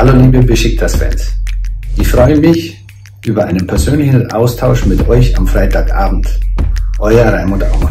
Hallo liebe Besiktas-Fans. Ich freue mich über einen persönlichen Austausch mit euch am Freitagabend. Euer Raimund Aumann.